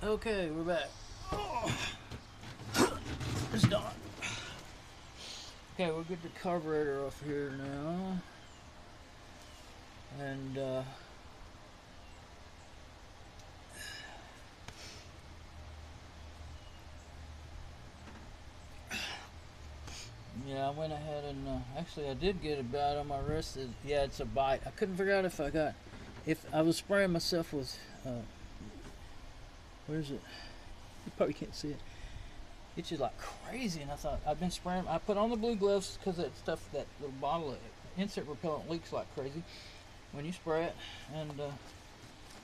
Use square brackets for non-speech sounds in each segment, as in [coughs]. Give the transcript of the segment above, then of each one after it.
Okay, we're back. [sighs] It's done. Okay, we'll get the carburetor off here now. And, uh, Yeah, I went ahead and uh, actually I did get a bite on my wrist. It, yeah, it's a bite. I couldn't figure out if I got if I was spraying myself with uh, where is it? You probably can't see it. It's just like crazy, and I thought I've been spraying. I put on the blue gloves because that stuff, that little bottle of insect repellent leaks like crazy when you spray it. And uh,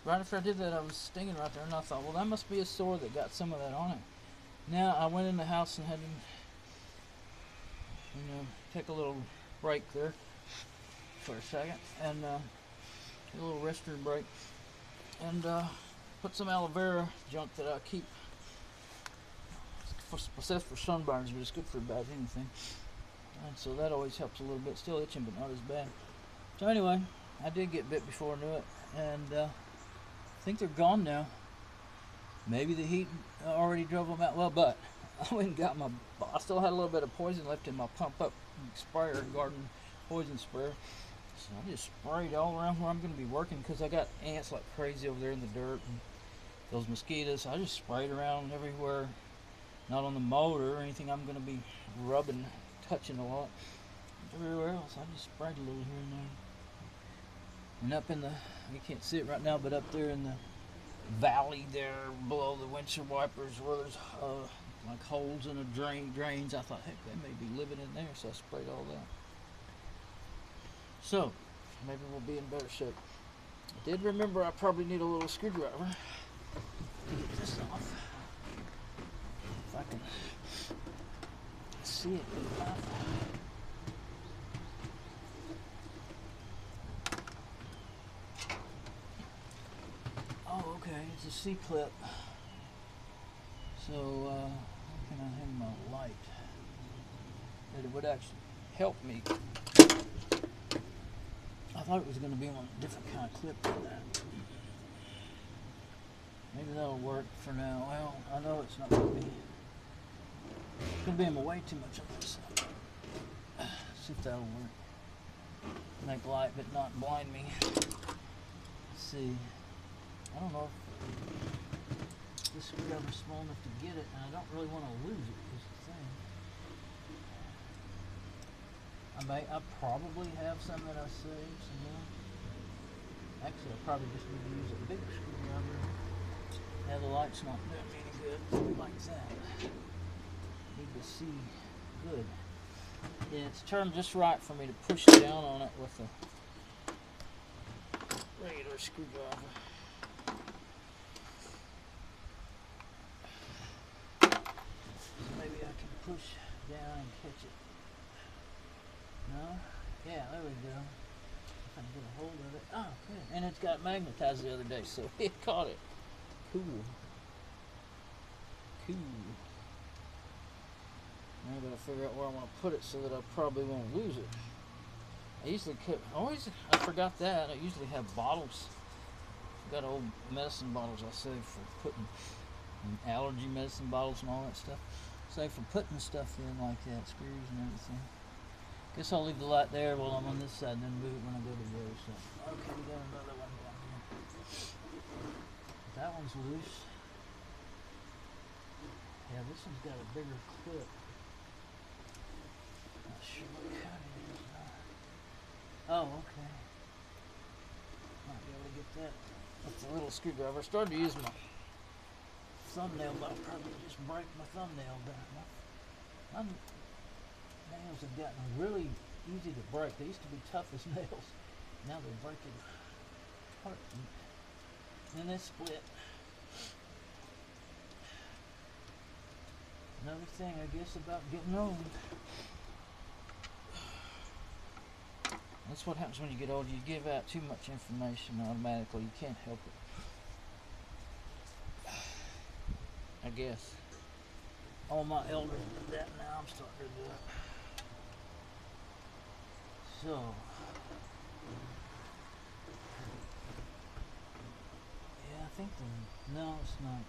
right after I did that, I was stinging right there, and I thought, well, that must be a sore that got some of that on it. Now I went in the house and had to you know, take a little break there for a second and uh, a little restroom break and uh, put some aloe vera junk that I keep. For, says for sunburns but it's good for about anything. And so that always helps a little bit. Still itching but not as bad. So anyway I did get bit before I knew it and uh, I think they're gone now. Maybe the heat already drove them out. Well but [laughs] I went and got my. I still had a little bit of poison left in my pump up sprayer, garden poison sprayer. So I just sprayed all around where I'm going to be working because I got ants like crazy over there in the dirt and those mosquitoes. I just sprayed around everywhere, not on the motor or anything I'm going to be rubbing, touching a lot. Everywhere else, I just sprayed a little here and there. And up in the, you can't see it right now, but up there in the valley there below the windshield wipers where there's uh, like holes in the drain drains. I thought, heck, they may be living in there, so I sprayed all that. So, maybe we'll be in better shape. I did remember I probably need a little screwdriver get this off. If I can see it. Oh, okay, it's a C-clip. So, uh, how can I hang my light? That it would actually help me. I thought it was going to be on a different kind of clip than that. Maybe that'll work for now. Well, I know it's not going to be. It's going to be in my way too much of this. [sighs] See if that'll work. Make light, but not blind me. Let's see. I don't know if this screwdriver's small enough to get it, and I don't really want to lose it, is the thing. I may, I probably have some that I saved somewhere. Actually, I probably just need to use a bigger screwdriver. Now the light's not doing me any good like that. Need to see good. Yeah, it's turned just right for me to push down on it with a regular screwdriver. So maybe I can push down and catch it. No? Yeah, there we go. I can get a hold of it. Oh, good. And it's got magnetized the other day, so [laughs] it caught it. Cool. Cool. Now I gotta figure out where I want to put it so that I probably won't lose it. I usually keep, always, I forgot that. I usually have bottles. I've got old medicine bottles I save for putting allergy medicine bottles and all that stuff. Save for putting stuff in like that, screws and everything. Guess I'll leave the light there while I'm on this side and then move it when I go to the other side. Okay, we got another one. That one's loose. Yeah, this one's got a bigger clip. Not sure what kind it is. Oh, okay. Might be able to get that. That's a little screwdriver. I started to use my thumbnail, but I'll probably just break my thumbnail down. My, my nails have gotten really easy to break. They used to be tough as [laughs] nails. Now they're breaking apart. And they split. Another thing, I guess, about getting old. That's what happens when you get old. You give out too much information automatically. You can't help it. I guess. All my elders did that, now I'm starting to do it. So, yeah, I think the, no, it's not.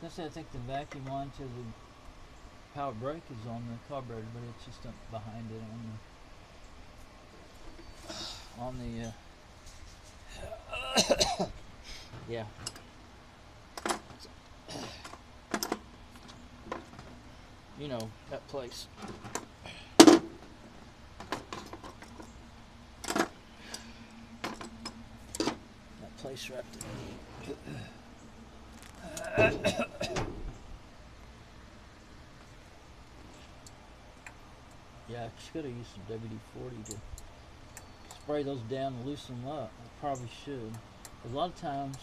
That's I think the vacuum line to the power brake is on the carburetor, but it's just up behind it on the on the uh, [coughs] yeah. You know that place. That place right there. Yeah, I should have used some WD-40 to spray those down and loosen them up. I probably should. A lot of times,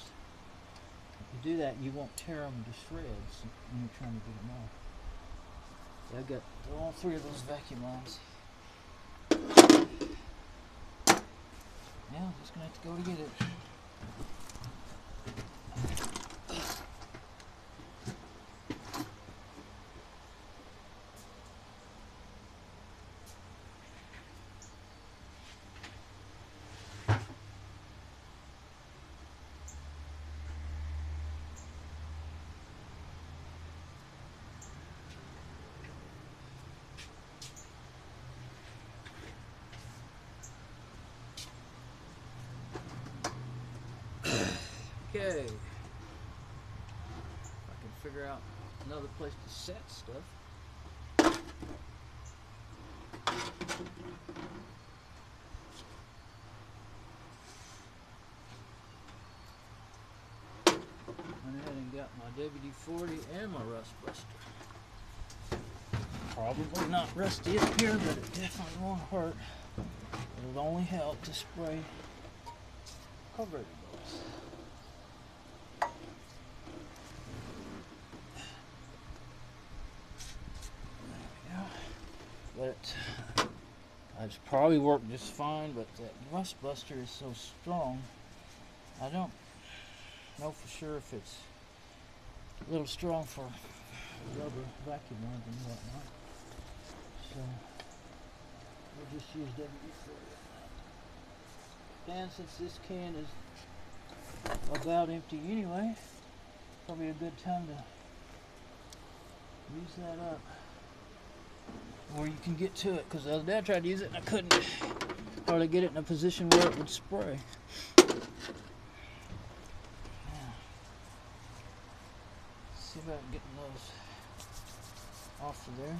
if you do that, you won't tear them to shreds when you're trying to get them off. Yeah, I got all three of those vacuum lines. I just gonna have to go to get it. Okay. If I can figure out another place to set stuff. Went ahead and got my WD-40 and my rust buster. Probably not rusty up here, but it definitely won't hurt. It'll only help to spray carburetor bolts. Yeah, but it's probably worked just fine. But that rust buster is so strong, I don't know for sure if it's a little strong for rubber vacuum lines and whatnot. So we'll just use WD-40. And since this can is about empty anyway, probably a good time to use that up. Or you can get to it, because the other day I tried to use it and I couldn't hardly get it in a position where it would spray. Yeah. See if I can get those off of there.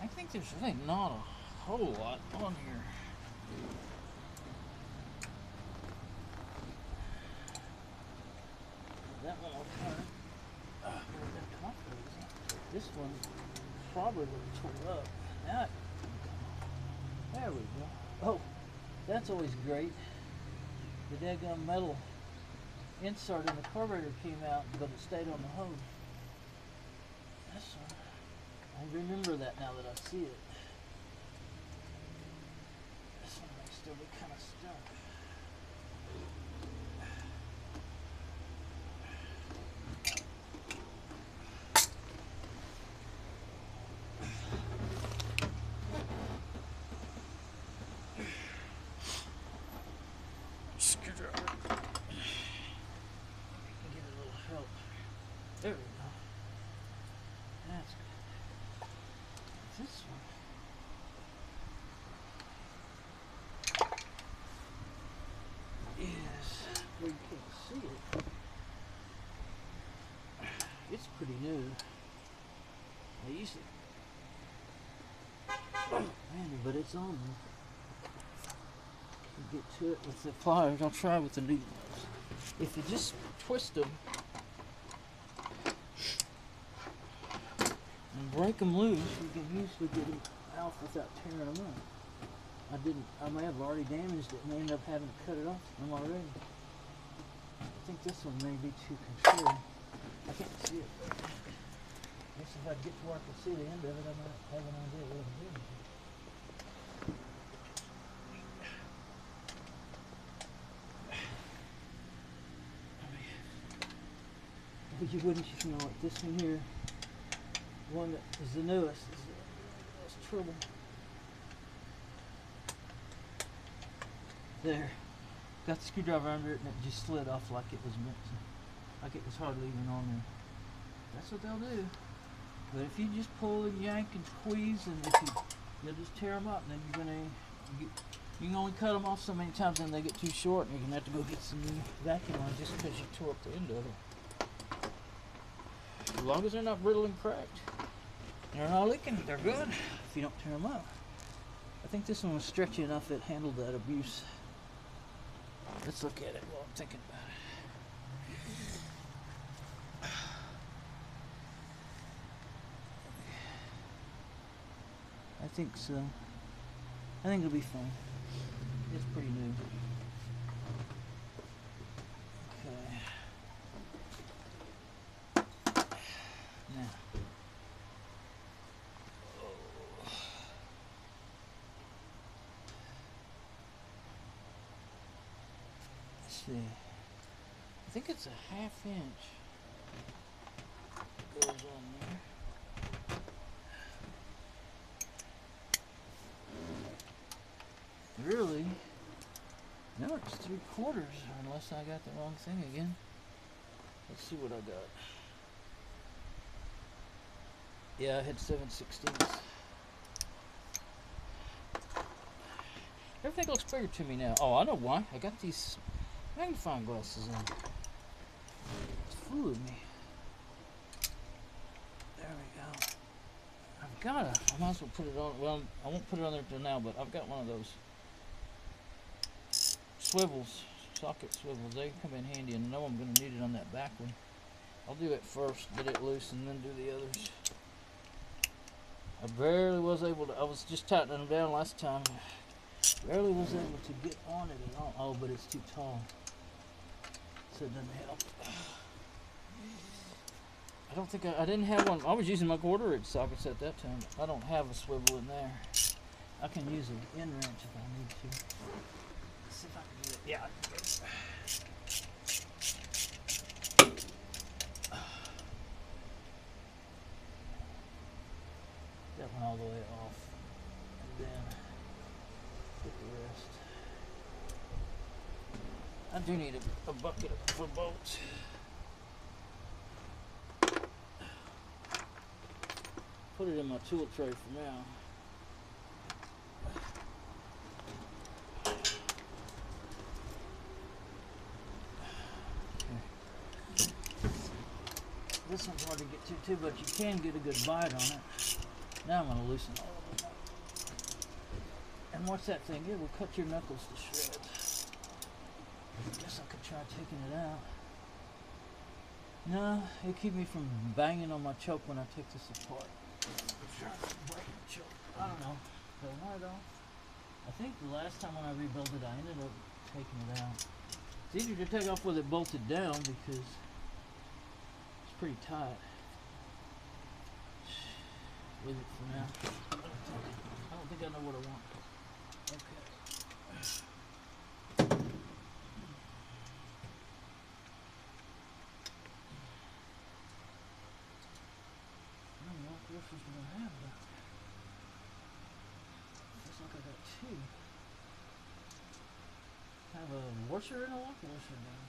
I think there's really not a whole lot on here. That one will turn. Uh, where's that top is? This one probably would have tore up. Now, there we go. Oh, that's always great. The daggum metal insert in the carburetor came out, but it stayed on the hose. One. I remember that now that I see it. This one may still be kind of stuck. Screwdriver. Get a little help. There we go. That's good. This one. Is where you can't see it. It's pretty new. I used it. Man, but it's on get to it with the pliers. I'll try with the needles. If you just twist them and break them loose, you can usually get them out without tearing them up. I didn't. I may have already damaged it and end up having to cut it off them already. I think this one may be too concealed. I can't see it. I guess if I get to where I can see the end of it, I might have an idea what I'm doing. But you wouldn't you know it. This one here, one that is the newest, is the trouble. there. Got the screwdriver under it and it just slid off like it was meant to. Like it was hardly even on there. That's what they'll do. But if you just pull and yank and squeeze, and if you you'll just tear them up, and then you're gonna you, you can only cut them off so many times, and they get too short, and you're gonna have to go get some new vacuum line just because you tore up the end of it. As long as they're not brittle and cracked, they're not leaking. They're good if you don't tear them up. I think this one was stretchy enough it handled that abuse. Let's look at it while I'm thinking about it. I think so. I think it'll be fine. It's pretty new. Okay. Now. Let's see. I think it's a half inch. Goes on there. Really? No, it's three quarters, unless I got the wrong thing again. Let's see what I got. Yeah, I had seven sixteenths. Everything looks bigger to me now. Oh, I know why. I got these magnifying glasses on. It's fooling me. There we go. I've got a. I might as well put it on. Well, I won't put it on there till now, but I've got one of those swivels, socket swivels. They come in handy, and I know I'm going to need it on that back one. I'll do it first, get it loose, and then do the others. I barely was able to. I was just tightening them down last time. Barely was able to get on it at all. Oh, but it's too tall. So it doesn't help. I don't think I, I didn't have one. I was using my quarter inch sockets at that time. I don't have a swivel in there. I can use an end wrench if I need to. Yeah. I can it. [sighs] That one all the way off. And then get the rest. I do need a, a bucket for bolts. Put it in my tool tray for now. One's hard to get to too, but you can get a good bite on it. Now I'm gonna loosen all of them up. And what's that thing? It will cut your knuckles to shreds. I guess I could try taking it out. No, it'll keep me from banging on my choke when I take this apart. To choke. I don't know. But right off. I think the last time when I rebuilt it, I ended up taking it out. It's easier to take off with it bolted down because pretty tight. With it for now. I don't think I know what I want. Okay. I we're gonna have though. Looks like I got two. I have a washer and a lock washer down.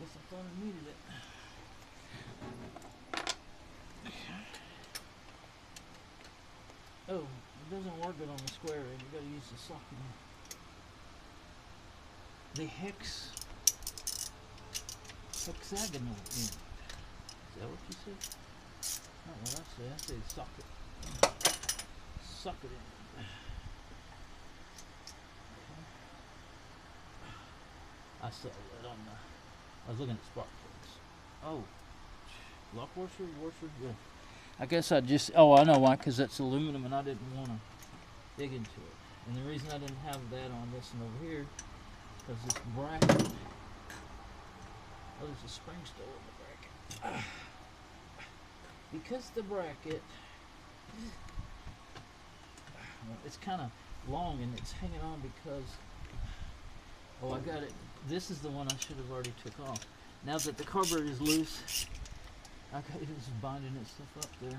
Guess I thought I needed it. Oh, it doesn't work good on the square end. You gotta use the socket. The hex hexagonal end. Is that what you said? Not what I say. I say socket. Socket end. I saw that on the. I was looking at spark plugs. Oh, lock washer, washer. Yeah. I guess I just. Oh, I know why. Because that's aluminum, and I didn't want to dig into it. And the reason I didn't have that on this one over here, because this bracket. Oh, there's a spring still in the bracket. [sighs] Because the bracket. It's kind of long and it's hanging on because. Oh, I got it. This is the one I should have already took off. Now that the carburetor is loose, I got it was binding its stuff up there.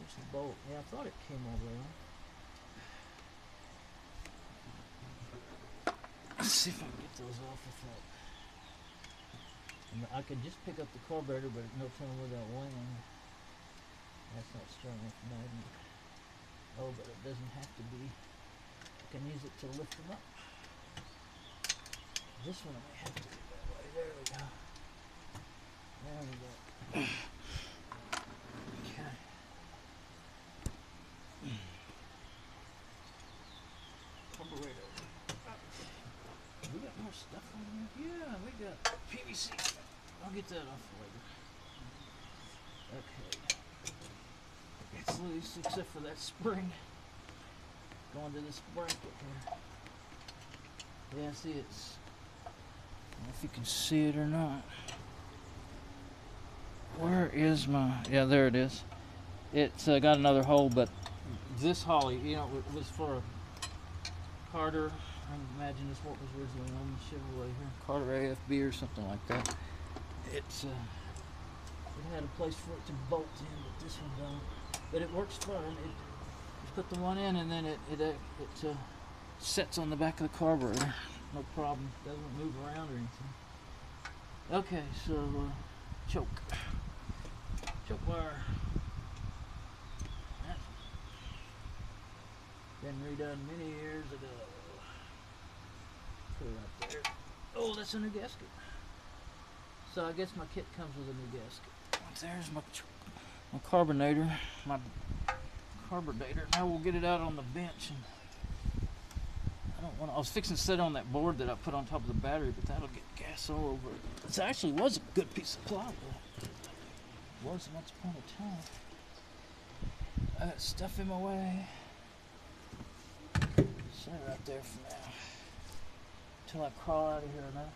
There's the bolt. Yeah, I thought it came all the way off. Let's see if I can get those off without. And I could just pick up the carburetor, but no telling where that went. That's not strong enough magnet. Oh, but it doesn't have to be. I can use it to lift them up. This one I have to do that way. There we go. There we go. Okay. Carburetor. We got more stuff on here? Yeah, we got PVC. I'll get that off later. Okay. It's loose except for that spring. Going to this bracket here. Yeah, see it's if you can see it or not. Where is my yeah, there it is. It's uh, got another hole, but this Holley, you know, it was for a Carter. I imagine this what was originally on the Chevrolet here, Carter AFB or something like that. It's uh, it had a place for it to bolt in, but this one don't. But it works fine. It you put the one in, and then it it uh, it uh, sets on the back of the carburetor. No problem. Doesn't move around or anything. Okay, so uh, choke, choke wire. That's been redone many years ago. Put it up there. Oh, that's a new gasket. So I guess my kit comes with a new gasket. There's my my carbonator, my carburetor. Now we'll get it out on the bench and I don't want. I was fixing to on that board that I put on top of the battery, but that'll get gas all over it. This actually was a good piece of plywood. Was once upon a time. I got stuff in my way. Set it right there for now. Until I crawl out of here enough.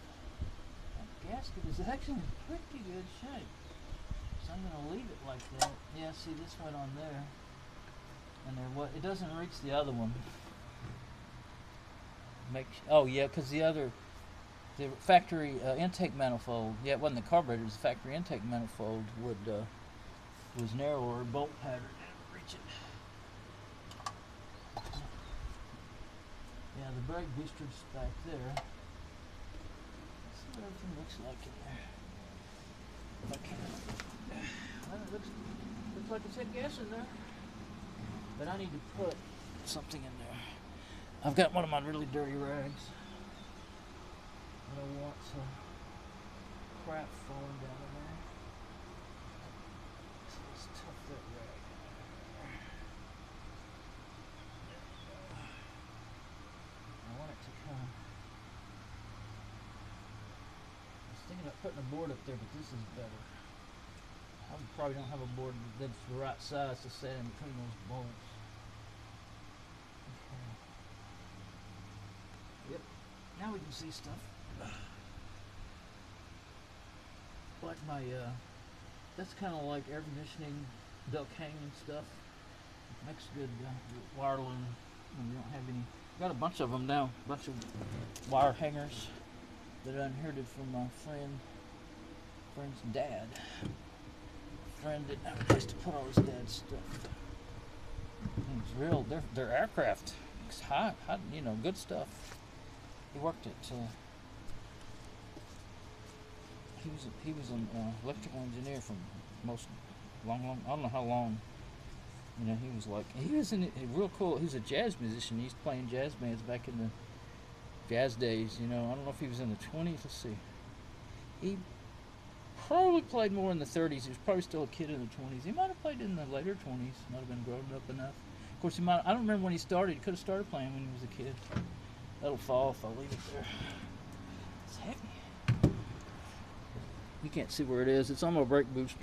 That gasket is actually in pretty good shape. So I'm gonna leave it like that. Yeah, see this went on there. And there what it doesn't reach the other one. Make oh yeah, 'cause the other the factory uh, intake manifold, yeah, it wasn't the carburetor, the factory intake manifold would uh, was narrower, bolt pattern reach it. Yeah, the brake booster's back there. Let's see what everything looks like in there. Can. Well, it looks looks like it's had gas in there. But I need to put something in there. I've got one of my really dirty rags. I don't want some crap falling down in there. So let's tuck that rag. I want it to come. I was thinking about putting a board up there, but this is better. I probably don't have a board that's the right size to set in between those bolts. Okay. Yep. Now we can see stuff. Like my, uh, that's kind of like air conditioning, duct hanging stuff. Makes good uh, wire loom when you don't have any. Got a bunch of them now. A bunch of wire hangers that I inherited from my friend, friend's dad. Friend didn't have a place to put all his dad's stuff. It's real. They're they're aircraft. It's hot, high, you know, good stuff. He worked at. Uh, he was a, he was an uh, electrical engineer from most long long. I don't know how long. You know, he was like he was in a real cool. He was a jazz musician. he's used to play in jazz bands back in the jazz days. You know, I don't know if he was in the twenties. Let's see. He probably played more in the 30s. He was probably still a kid in the 20s. He might have played in the later 20s. Might have been grown up enough. Of course, he might. I don't remember when he started. He could have started playing when he was a kid. That'll fall if I leave it there. It's heavy. You can't see where it is. It's on my brake booster.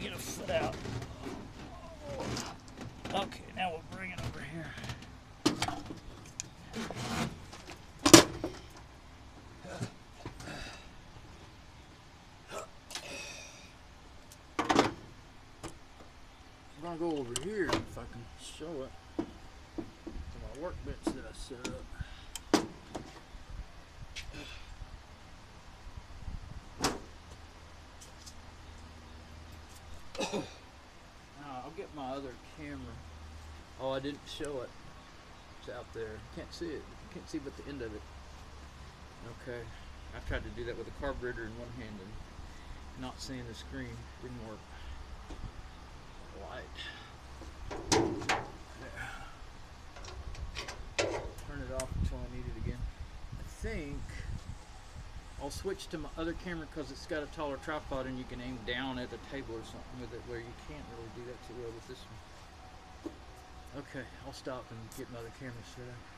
Get a foot out. Okay, now we'll bring it over here. I'm gonna go over here if I can show it to my workbench that I set up. Now, I'll get my other camera. Oh, I didn't show it. It's out there. Can't see it. Can't see but the end of it. Okay. I tried to do that with a carburetor in one hand and not seeing the screen. Didn't work. Light. Turn it off until I need it again. I think I'll switch to my other camera because it's got a taller tripod and you can aim down at the table or something with it where you can't really do that too well with this one. Okay, I'll stop and get my other camera set up.